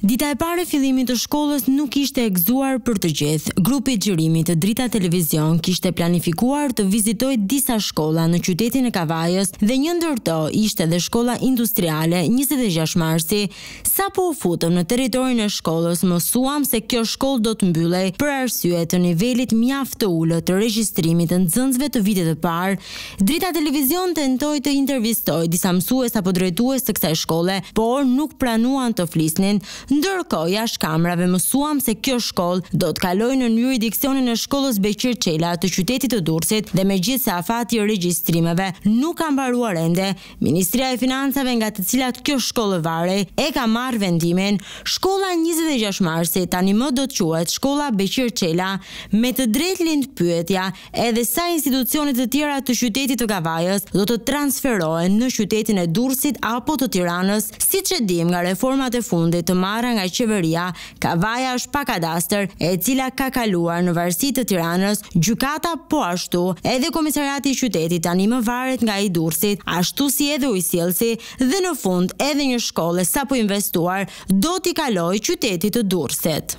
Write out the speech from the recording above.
Dita e parë e fillimit të shkollës nuk ishte e gëzuar për të gjithë. Grupi i xhirimit të Drita Televizion kishte planifikuar të vizitojë disa shkolla në qytetin e Kavajës dhe një ndër to ishte dhe shkolla industriale njëzet e gjashtë marsi. Sapo u futëm në territorin e shkollës mësuam se kjo shkollë do të mbyllej për arsye të nivelit mjaft të ulët të regjistrimit të nxënësve të vitit të parë Drita Televizion tentoi të intervistojë disa mësues apo drejtues të kësaj shkolle, por nuk pranuan të flisnin. Ndërkohë, jashtë kamerave mësuam se kjo shkollë do të kalojë nën juridiksionin e shkollës Beqir Çela të qytetit të Durrësit dhe megjithëse afati i regjistrimeve nuk ka mbaruar ende, Ministria e Financave nga të cilat kjo shkollë varej, e ka marrë vendimin. Shkolla njëzet e gjashtë Marsi tani më do të quhet Shkolla Beqir Çela. Me të drejtë lind pyetja, Edhe sa institucione të tjera të qytetit të Kavajës do të transferohen në qytetin e Durrësit apo të Tiranës. Siç e dimë nga reformat e fundit të marra nga qeveria, Kavaja është pa kadastër, e cila ka kaluar në varësi të Tiranës, gjykata po ashtu. Edhe komisariati i qytetit tani më varet nga i Durrësit, ashtu si edhe ujësjellësi dhe në fund edhe një shkollë e sapoinvestuar do t'i kalojë qytetit të Durrësit.